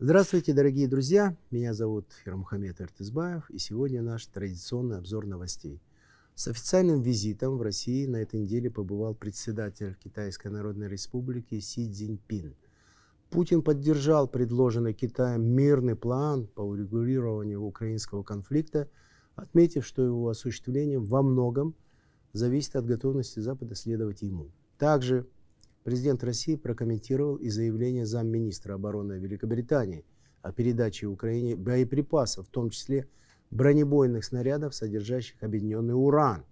Здравствуйте, дорогие друзья! Меня зовут Хирамхамед Эртызбаев, и сегодня наш традиционный обзор новостей. С официальным визитом в России на этой неделе побывал председатель Китайской Народной Республики Си Цзиньпин. Путин поддержал предложенный Китаем мирный план по урегулированию украинского конфликта, отметив, что его осуществление во многом зависит от готовности Запада следовать ему. Также Президент России прокомментировал и заявление замминистра обороны Великобритании о передаче Украине боеприпасов, в том числе бронебойных снарядов, содержащих объединенный уран.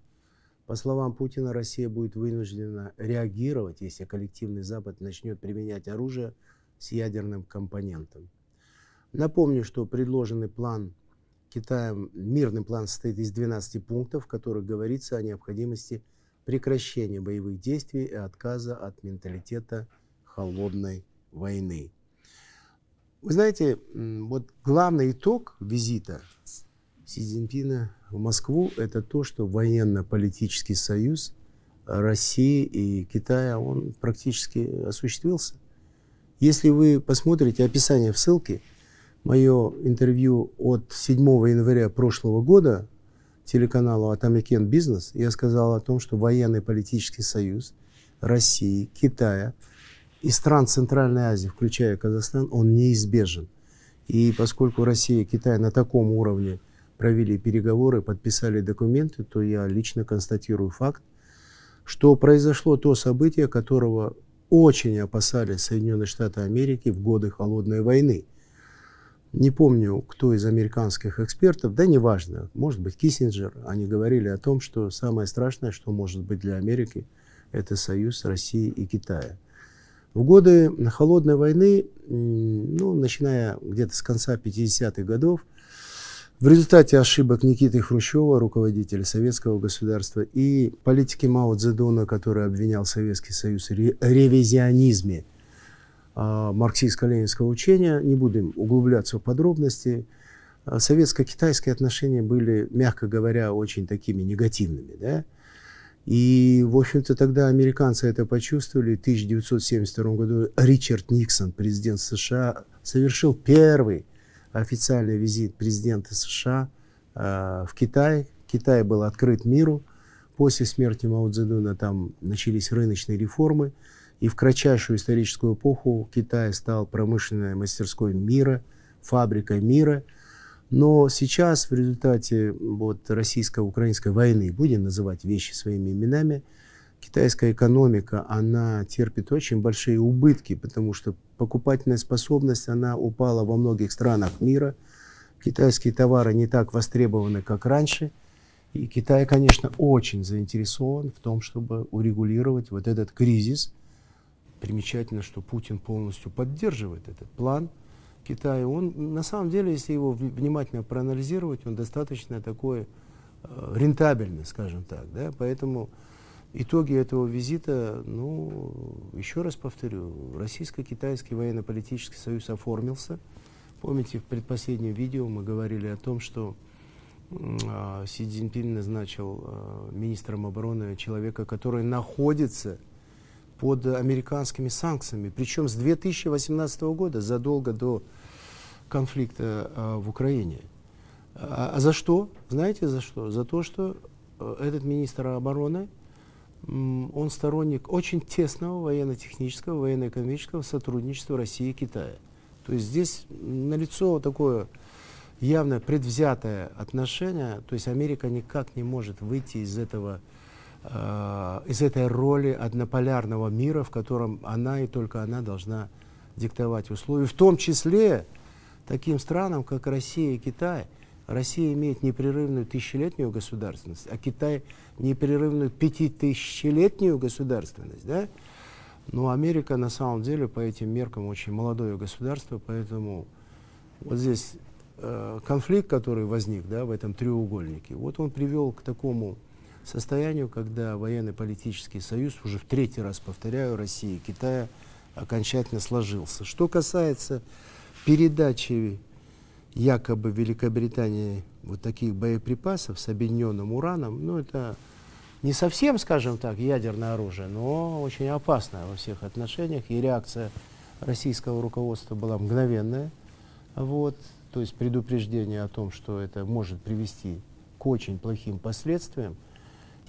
По словам Путина, Россия будет вынуждена реагировать, если коллективный Запад начнет применять оружие с ядерным компонентом. Напомню, что предложенный план Китаем, мирный план состоит из 12 пунктов, в которых говорится о необходимости прекращения боевых действий и отказа от менталитета холодной войны. Вы знаете, вот главный итог визита Си Цзиньпина в Москву – это то, что военно-политический союз России и Китая, он практически осуществился. Если вы посмотрите описание в ссылке, мое интервью от 7 января прошлого года телеканалу Атамикен Бизнес, я сказал о том, что военный политический союз России, Китая и стран Центральной Азии, включая Казахстан, он неизбежен. И поскольку Россия и Китай на таком уровне провели переговоры, подписали документы, то я лично констатирую факт, что произошло то событие, которого очень опасались Соединенные Штаты Америки в годы Холодной войны – не помню, кто из американских экспертов, да неважно, может быть Киссинджер, они говорили о том, что самое страшное, что может быть для Америки, это союз России и Китая. В годы Холодной войны, ну, начиная где-то с конца 50-х годов, в результате ошибок Никиты Хрущева, руководителя советского государства, и политики Мао Цзэдуна, который обвинял Советский Союз в ревизионизме – марксистско-ленинского учения, не будем углубляться в подробности, а, советско-китайские отношения были, мягко говоря, очень такими негативными. Да? И, в общем-то, тогда американцы это почувствовали. В 1972 году Ричард Никсон, президент США, совершил первый официальный визит президента США э, в Китай. Китай был открыт миру. После смерти Мао Цзэдуна там начались рыночные реформы. И в кратчайшую историческую эпоху Китай стал промышленной мастерской мира, фабрикой мира. Но сейчас в результате вот, российско-украинской войны, будем называть вещи своими именами, китайская экономика, она терпит очень большие убытки, потому что покупательная способность, она упала во многих странах мира. Китайские товары не так востребованы, как раньше. И Китай, конечно, очень заинтересован в том, чтобы урегулировать вот этот кризис – примечательно, что Путин полностью поддерживает этот план Китая. Он, на самом деле, если его внимательно проанализировать, он достаточно такой э, рентабельный, скажем так. Да? Поэтому итоги этого визита, ну, еще раз повторю, Российско-Китайский военно-политический союз оформился. Помните, в предпоследнем видео мы говорили о том, что э, Си Цзиньпин назначил э, министром обороны человека, который находится под американскими санкциями, причем с 2018 года, задолго до конфликта э, в Украине. А, а за что? Знаете за что? За то, что э, этот министр обороны, он сторонник очень тесного военно-технического, военно-экономического сотрудничества России и Китая. То есть здесь налицо такое явно предвзятое отношение, то есть Америка никак не может выйти из этого Э, из этой роли однополярного мира, в котором она и только она должна диктовать условия, в том числе таким странам, как Россия и Китай. Россия имеет непрерывную тысячелетнюю государственность, а Китай непрерывную пятитысячелетнюю государственность. Да? Но Америка на самом деле по этим меркам очень молодое государство, поэтому вот здесь э, конфликт, который возник да, в этом треугольнике, вот он привел к такому состоянию, когда военно-политический союз, уже в третий раз повторяю, России и Китая окончательно сложился. Что касается передачи якобы Великобритании вот таких боеприпасов с объединенным ураном, ну это не совсем, скажем так, ядерное оружие, но очень опасное во всех отношениях. И реакция российского руководства была мгновенная. Вот, то есть предупреждение о том, что это может привести к очень плохим последствиям.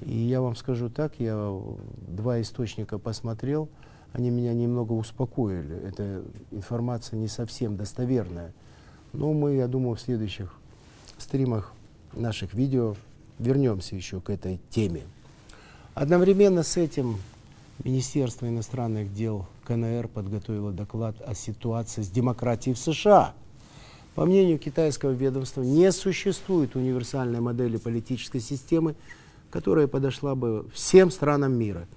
И я вам скажу так, я два источника посмотрел, они меня немного успокоили. Эта информация не совсем достоверная. Но мы, я думаю, в следующих стримах наших видео вернемся еще к этой теме. Одновременно с этим Министерство иностранных дел КНР подготовило доклад о ситуации с демократией в США. По мнению китайского ведомства, не существует универсальной модели политической системы, которая подошла бы всем странам мира.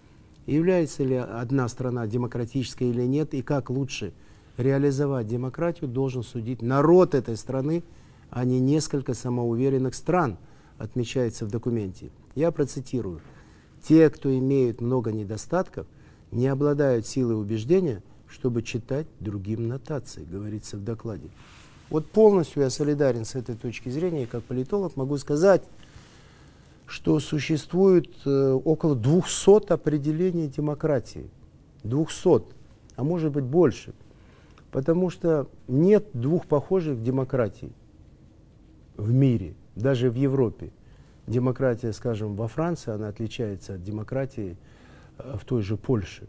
Является ли одна страна демократической или нет, и как лучше реализовать демократию, должен судить народ этой страны, а не несколько самоуверенных стран, отмечается в документе. Я процитирую. Те, кто имеют много недостатков, не обладают силой убеждения, чтобы читать другим нотации, говорится в докладе. Вот полностью я солидарен с этой точки зрения, и как политолог могу сказать, что существует э, около 200 определений демократии. 200, а может быть больше. Потому что нет двух похожих демократий в мире, даже в Европе. Демократия, скажем, во Франции, она отличается от демократии э, в той же Польше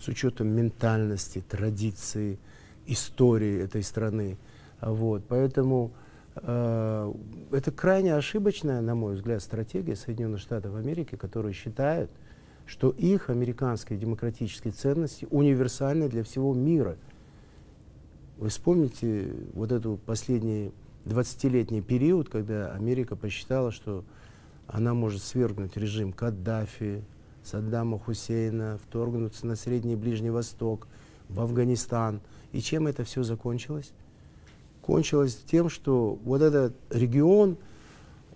с учетом ментальности, традиции, истории этой страны. Вот. Поэтому это крайне ошибочная, на мой взгляд, стратегия Соединенных Штатов Америки, которые считают, что их американские демократические ценности универсальны для всего мира. Вы вспомните вот эту последний 20-летний период, когда Америка посчитала, что она может свергнуть режим Каддафи, Саддама Хусейна, вторгнуться на Средний и Ближний Восток, в Афганистан. И чем это все закончилось? Кончилось тем, что вот этот регион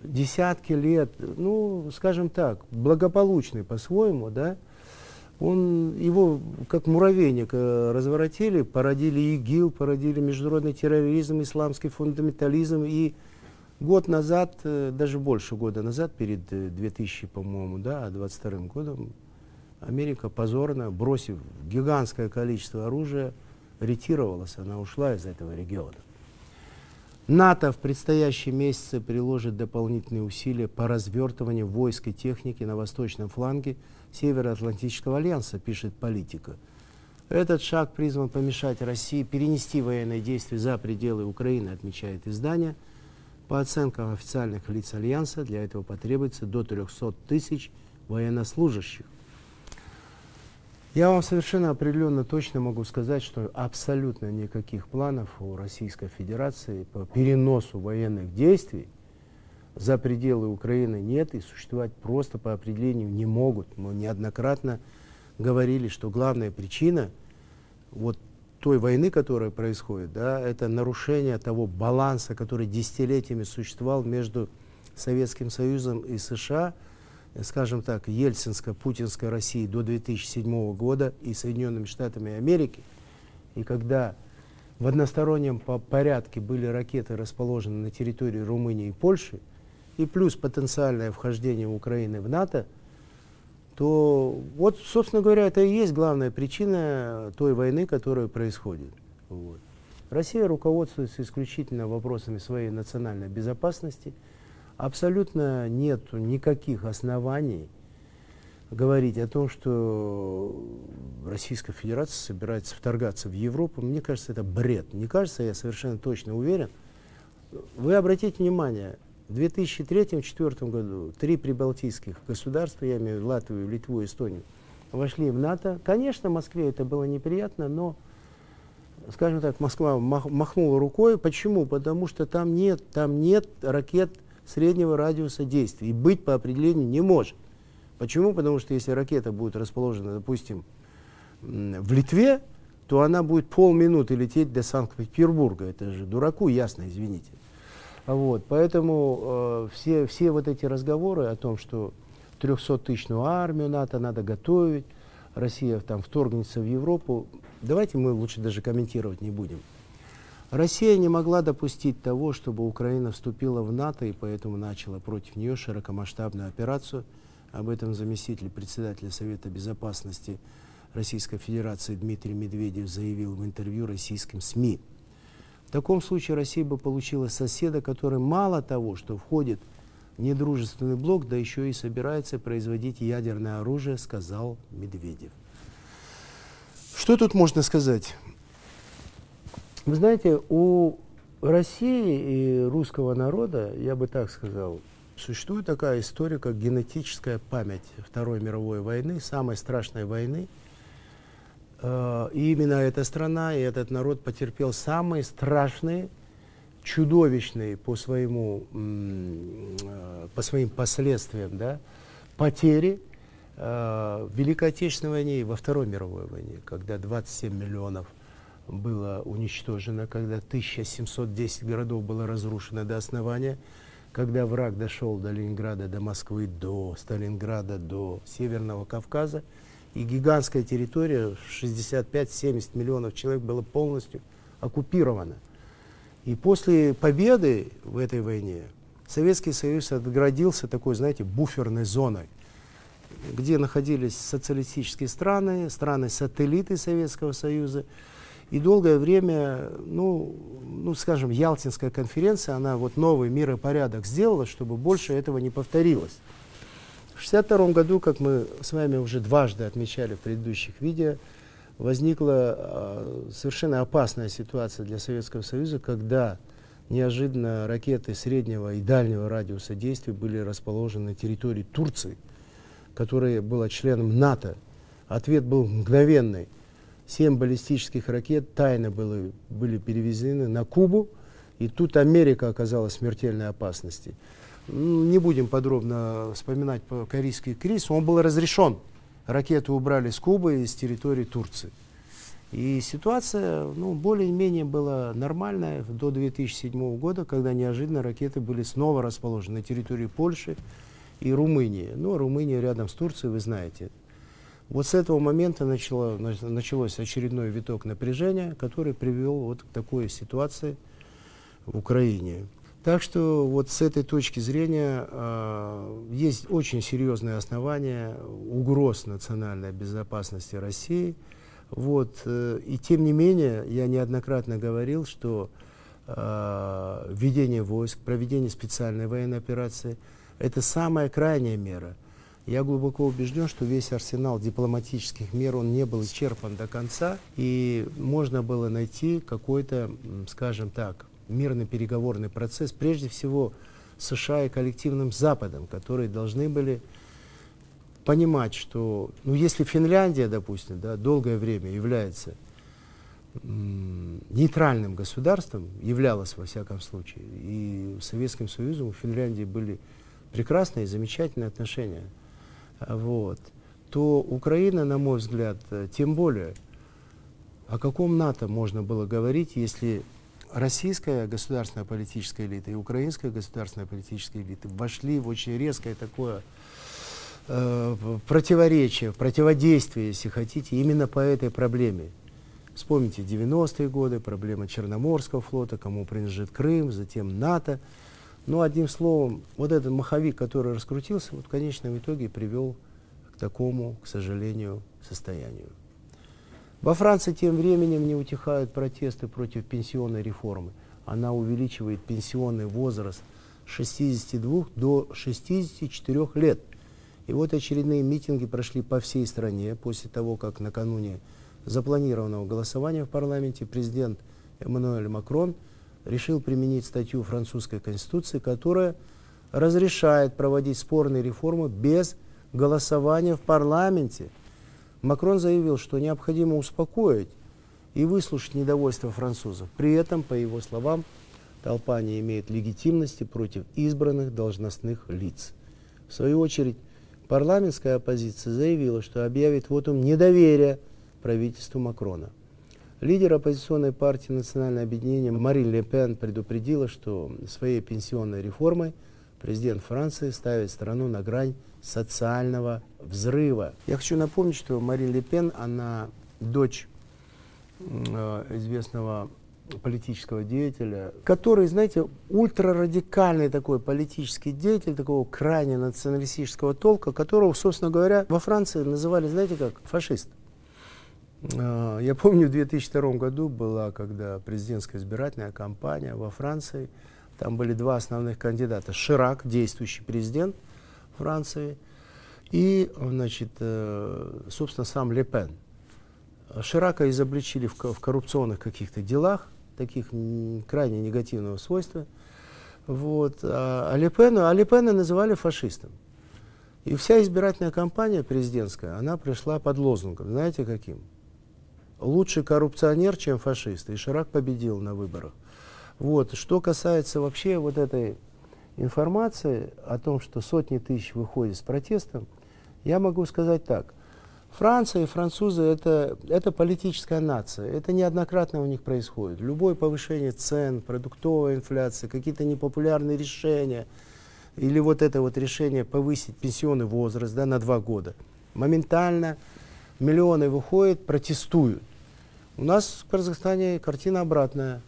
десятки лет, ну, скажем так, благополучный по-своему, да, он, его как муравейник э, разворотили, породили ИГИЛ, породили международный терроризм, исламский фундаментализм и Год назад, э, даже больше года назад, перед 2000, э, по-моему, да, 22 годом, Америка позорно, бросив гигантское количество оружия, ретировалась, она ушла из этого региона. НАТО в предстоящие месяцы приложит дополнительные усилия по развертыванию войск и техники на восточном фланге Североатлантического альянса, пишет политика. Этот шаг призван помешать России перенести военные действия за пределы Украины, отмечает издание – по оценкам официальных лиц Альянса, для этого потребуется до 300 тысяч военнослужащих. Я вам совершенно определенно точно могу сказать, что абсолютно никаких планов у Российской Федерации по переносу военных действий за пределы Украины нет и существовать просто по определению не могут. Мы неоднократно говорили, что главная причина вот той войны, которая происходит, да, это нарушение того баланса, который десятилетиями существовал между Советским Союзом и США, скажем так, ельцинско-путинской России до 2007 года и Соединенными Штатами Америки. И когда в одностороннем порядке были ракеты расположены на территории Румынии и Польши, и плюс потенциальное вхождение Украины в НАТО – то вот, собственно говоря, это и есть главная причина той войны, которая происходит. Вот. Россия руководствуется исключительно вопросами своей национальной безопасности. Абсолютно нет никаких оснований говорить о том, что Российская Федерация собирается вторгаться в Европу. Мне кажется, это бред. Не кажется, я совершенно точно уверен. Вы обратите внимание, в 2003-2004 году три прибалтийских государства, я имею в виду Латвию, Литву Эстонию, вошли в НАТО. Конечно, Москве это было неприятно, но, скажем так, Москва махнула рукой. Почему? Потому что там нет, там нет ракет среднего радиуса действия. И быть по определению не может. Почему? Потому что если ракета будет расположена, допустим, в Литве, то она будет полминуты лететь до Санкт-Петербурга. Это же дураку ясно, извините. Вот, поэтому э, все, все вот эти разговоры о том, что 300-тысячную армию НАТО надо готовить, Россия там вторгнется в Европу, давайте мы лучше даже комментировать не будем. Россия не могла допустить того, чтобы Украина вступила в НАТО и поэтому начала против нее широкомасштабную операцию. Об этом заместитель председателя Совета Безопасности Российской Федерации Дмитрий Медведев заявил в интервью российским СМИ. В таком случае Россия бы получила соседа, который мало того, что входит в недружественный блок, да еще и собирается производить ядерное оружие, сказал Медведев. Что тут можно сказать? Вы знаете, у России и русского народа, я бы так сказал, существует такая история, как генетическая память Второй мировой войны, самой страшной войны – Э, и именно эта страна и этот народ потерпел самые страшные, чудовищные по, своему, э, по своим последствиям да, потери э, в Великой Отечественной войне и во Второй мировой войне, когда 27 миллионов было уничтожено, когда 1710 городов было разрушено до основания, когда враг дошел до Ленинграда, до Москвы, до Сталинграда, до Северного Кавказа, и гигантская территория, 65-70 миллионов человек, была полностью оккупирована. И после победы в этой войне Советский Союз отгородился такой, знаете, буферной зоной, где находились социалистические страны, страны-сателлиты Советского Союза. И долгое время, ну, ну, скажем, Ялтинская конференция, она вот новый миропорядок сделала, чтобы больше этого не повторилось. В 1962 году, как мы с вами уже дважды отмечали в предыдущих видео, возникла э, совершенно опасная ситуация для Советского Союза, когда неожиданно ракеты среднего и дальнего радиуса действия были расположены на территории Турции, которая была членом НАТО. Ответ был мгновенный. Семь баллистических ракет тайно были, были перевезены на Кубу, и тут Америка оказалась в смертельной опасности. Ну, не будем подробно вспоминать корейский кризис, он был разрешен. Ракеты убрали с Кубы и с территории Турции. И ситуация ну, более-менее была нормальная до 2007 года, когда неожиданно ракеты были снова расположены на территории Польши и Румынии. Ну, Румыния рядом с Турцией, вы знаете. Вот с этого момента начало, началось очередной виток напряжения, который привел вот к такой ситуации в Украине. Так что вот с этой точки зрения э, есть очень серьезные основания угроз национальной безопасности России. Вот, э, и тем не менее, я неоднократно говорил, что э, введение войск, проведение специальной военной операции – это самая крайняя мера. Я глубоко убежден, что весь арсенал дипломатических мер, он не был исчерпан до конца, и можно было найти какой-то, скажем так, мирный переговорный процесс, прежде всего США и коллективным Западом, которые должны были понимать, что, ну, если Финляндия, допустим, да, долгое время является нейтральным государством, являлась во всяком случае, и с Советским Союзом у Финляндии были прекрасные и замечательные отношения, вот, то Украина, на мой взгляд, тем более, о каком НАТО можно было говорить, если российская государственная политическая элита и украинская государственная политическая элита вошли в очень резкое такое э, противоречие, противодействие, если хотите, именно по этой проблеме. Вспомните 90-е годы, проблема Черноморского флота, кому принадлежит Крым, затем НАТО. Но одним словом, вот этот маховик, который раскрутился, вот в конечном итоге привел к такому, к сожалению, состоянию. Во Франции тем временем не утихают протесты против пенсионной реформы. Она увеличивает пенсионный возраст с 62 до 64 лет. И вот очередные митинги прошли по всей стране после того, как накануне запланированного голосования в парламенте президент Эммануэль Макрон решил применить статью французской конституции, которая разрешает проводить спорные реформы без голосования в парламенте. Макрон заявил, что необходимо успокоить и выслушать недовольство французов. При этом, по его словам, толпа не имеет легитимности против избранных должностных лиц. В свою очередь, парламентская оппозиция заявила, что объявит вотум недоверия правительству Макрона. Лидер оппозиционной партии «Национальное объединение» Марин Ле Пен предупредила, что своей пенсионной реформой президент Франции ставит страну на грань социального взрыва. Я хочу напомнить, что Марин Ле Пен, она дочь э, известного политического деятеля, который, знаете, ультрарадикальный такой политический деятель, такого крайне националистического толка, которого, собственно говоря, во Франции называли, знаете как, фашист. А, я помню, в 2002 году была, когда президентская избирательная кампания во Франции. Там были два основных кандидата. Ширак, действующий президент Франции, и, значит, э, собственно, сам Ле Пен. Ширака изобличили в, коррупционных каких-то делах, таких крайне негативного свойства. Вот. А, а, Ле Пена, а Ле Пена называли фашистом. И вся избирательная кампания президентская, она пришла под лозунгом, знаете каким? Лучший коррупционер, чем фашист. И Ширак победил на выборах. Вот. Что касается вообще вот этой информации о том, что сотни тысяч выходят с протестом, я могу сказать так. Франция и французы это, это политическая нация. Это неоднократно у них происходит. Любое повышение цен, продуктовая инфляция, какие-то непопулярные решения, или вот это вот решение повысить пенсионный возраст да, на два года. Моментально миллионы выходят, протестуют. У нас в Казахстане картина обратная.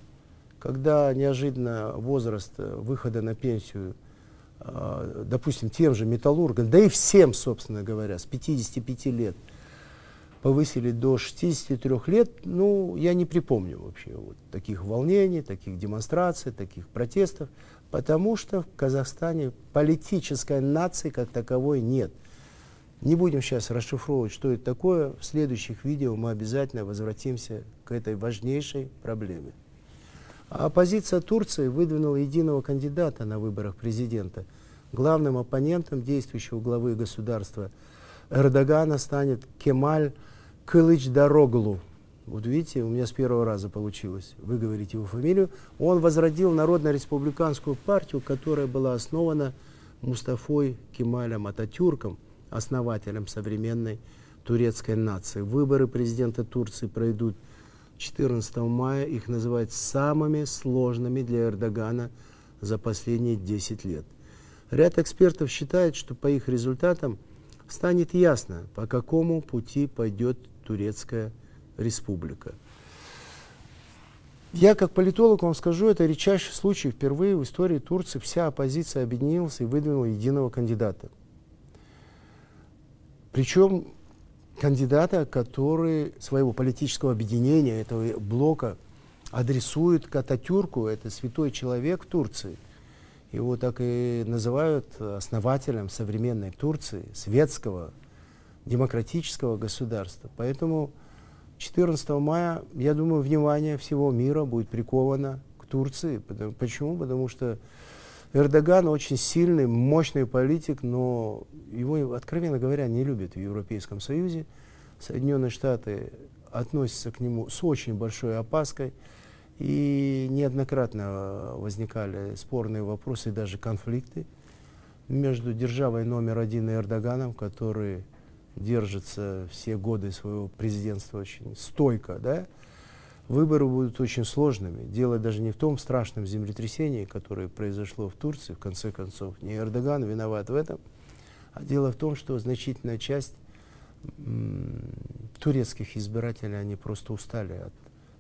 Когда неожиданно возраст выхода на пенсию а, допустим, тем же металлургам, да и всем, собственно говоря, с 55 лет повысили до 63 лет, ну, я не припомню вообще вот таких волнений, таких демонстраций, таких протестов, потому что в Казахстане политической нации как таковой нет. Не будем сейчас расшифровывать, что это такое. В следующих видео мы обязательно возвратимся к этой важнейшей проблеме. А оппозиция Турции выдвинула единого кандидата на выборах президента. Главным оппонентом действующего главы государства Эрдогана станет Кемаль Кылыч Дороглу. Вот видите, у меня с первого раза получилось выговорить его фамилию. Он возродил Народно-республиканскую партию, которая была основана Мустафой Кемалем Ататюрком, основателем современной турецкой нации. Выборы президента Турции пройдут 14 мая их называют самыми сложными для Эрдогана за последние 10 лет. Ряд экспертов считает, что по их результатам станет ясно, по какому пути пойдет Турецкая республика. Я как политолог вам скажу, это редчайший случай. Впервые в истории Турции вся оппозиция объединилась и выдвинула единого кандидата. Причем кандидата, который своего политического объединения, этого блока, адресует к Ататюрку, это святой человек в Турции. Его так и называют основателем современной Турции, светского, демократического государства. Поэтому 14 мая, я думаю, внимание всего мира будет приковано к Турции. Почему? Потому что Эрдоган очень сильный, мощный политик, но его, откровенно говоря, не любят в Европейском Союзе. Соединенные Штаты относятся к нему с очень большой опаской. И неоднократно возникали спорные вопросы и даже конфликты между державой номер один и Эрдоганом, который держится все годы своего президентства очень стойко, да, выборы будут очень сложными. Дело даже не в том страшном землетрясении, которое произошло в Турции, в конце концов. Не Эрдоган виноват в этом, а дело в том, что значительная часть турецких избирателей, они просто устали от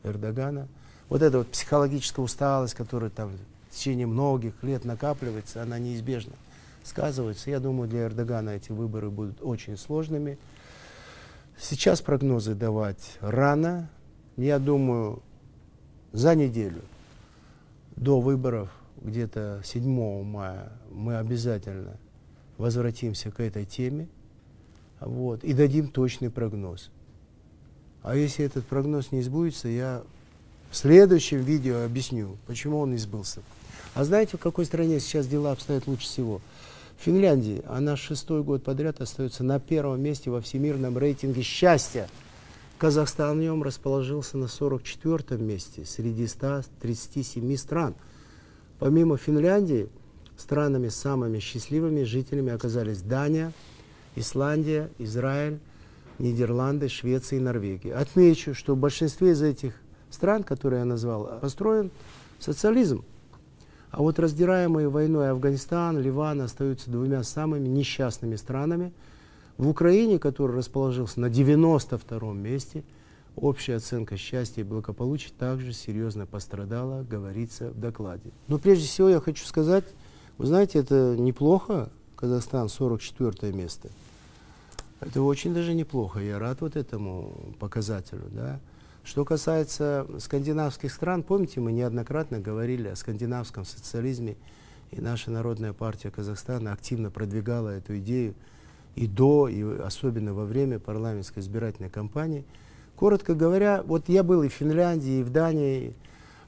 Эрдогана. Вот эта вот психологическая усталость, которая там в течение многих лет накапливается, она неизбежна сказывается. Я думаю, для Эрдогана эти выборы будут очень сложными. Сейчас прогнозы давать рано. Я думаю, за неделю до выборов, где-то 7 мая, мы обязательно возвратимся к этой теме вот, и дадим точный прогноз. А если этот прогноз не сбудется, я в следующем видео объясню, почему он не сбылся. А знаете, в какой стране сейчас дела обстоят лучше всего? Финляндии она шестой год подряд остается на первом месте во всемирном рейтинге счастья. Казахстан в нем расположился на 44 месте среди 137 стран. Помимо Финляндии, странами самыми счастливыми жителями оказались Дания, Исландия, Израиль, Нидерланды, Швеция и Норвегия. Отмечу, что в большинстве из этих стран, которые я назвал, построен социализм. А вот раздираемые войной Афганистан, Ливан остаются двумя самыми несчастными странами. В Украине, который расположился на 92 месте, общая оценка счастья и благополучия также серьезно пострадала, говорится в докладе. Но прежде всего я хочу сказать, вы знаете, это неплохо, Казахстан 44 место. Это очень даже неплохо. Я рад вот этому показателю. Да? Что касается скандинавских стран, помните, мы неоднократно говорили о скандинавском социализме, и наша Народная партия Казахстана активно продвигала эту идею и до, и особенно во время парламентской избирательной кампании. Коротко говоря, вот я был и в Финляндии, и в Дании,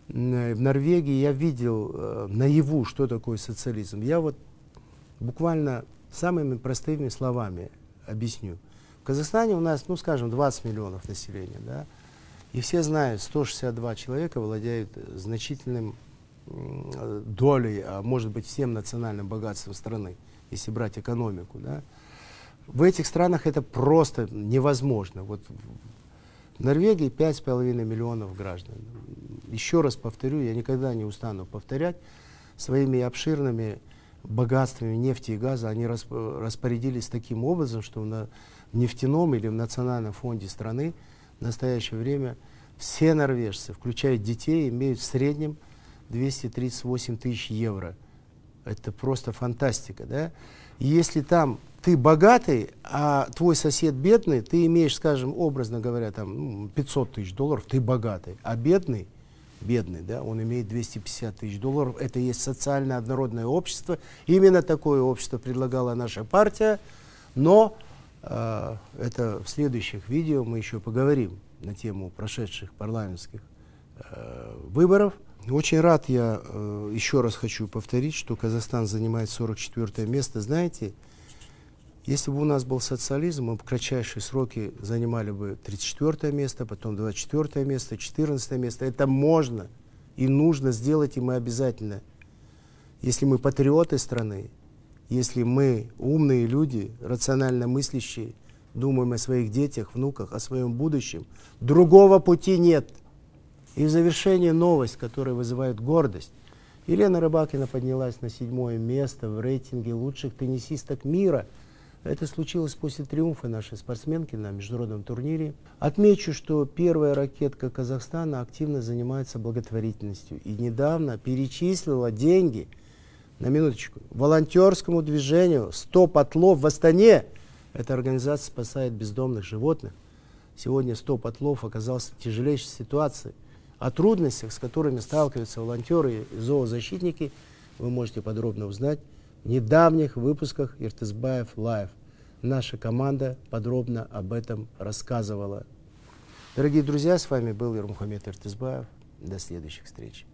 и в Норвегии, я видел э, наяву, что такое социализм. Я вот буквально самыми простыми словами объясню. В Казахстане у нас, ну скажем, 20 миллионов населения, да, и все знают, 162 человека владеют значительным долей, а может быть всем национальным богатством страны, если брать экономику, да. В этих странах это просто невозможно. Вот в Норвегии 5,5 миллионов граждан. Еще раз повторю, я никогда не устану повторять, своими обширными богатствами нефти и газа они распорядились таким образом, что на нефтяном или в национальном фонде страны в настоящее время все норвежцы, включая детей, имеют в среднем 238 тысяч евро. Это просто фантастика, да? Если там ты богатый, а твой сосед бедный, ты имеешь, скажем, образно говоря, там 500 ну, тысяч долларов, ты богатый, а бедный, бедный, да, он имеет 250 тысяч долларов. Это есть социальное однородное общество. Именно такое общество предлагала наша партия, но э, это в следующих видео мы еще поговорим на тему прошедших парламентских э, выборов. Очень рад я, э, еще раз хочу повторить, что Казахстан занимает 44 место. Знаете, если бы у нас был социализм, мы в кратчайшие сроки занимали бы 34 место, потом 24 место, 14 место. Это можно и нужно сделать, и мы обязательно. Если мы патриоты страны, если мы умные люди, рационально мыслящие, думаем о своих детях, внуках, о своем будущем, другого пути нет. И в завершение новость, которая вызывает гордость. Елена Рыбакина поднялась на седьмое место в рейтинге лучших теннисисток мира – это случилось после триумфа нашей спортсменки на международном турнире. Отмечу, что первая ракетка Казахстана активно занимается благотворительностью и недавно перечислила деньги, на минуточку, волонтерскому движению «100 потлов» в Астане. Эта организация спасает бездомных животных. Сегодня «100 потлов» оказался в тяжелейшей ситуации. О трудностях, с которыми сталкиваются волонтеры и зоозащитники, вы можете подробно узнать недавних выпусках Иртызбаев Лайв. Наша команда подробно об этом рассказывала. Дорогие друзья, с вами был Ирмухамед Иртызбаев. До следующих встреч.